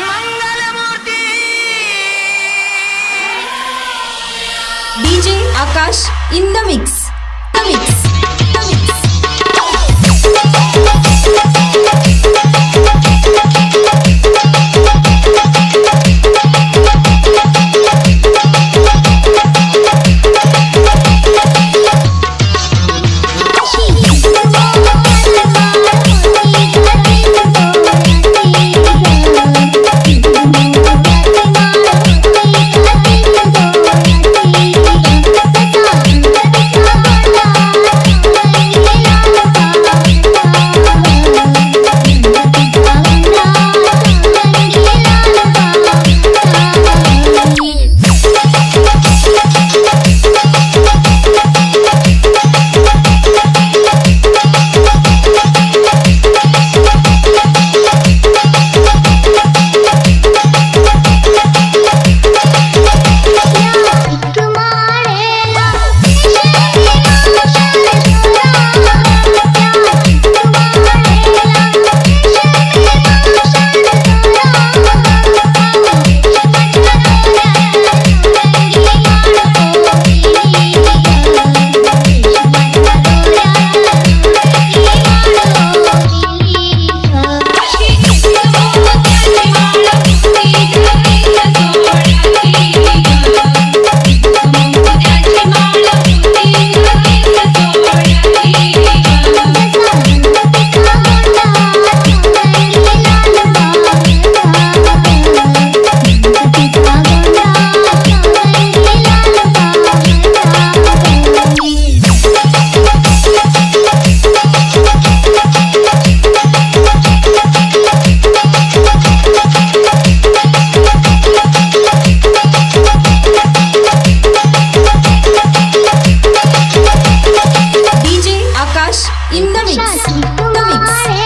Mangalmurti DJ Akash in the mix mix.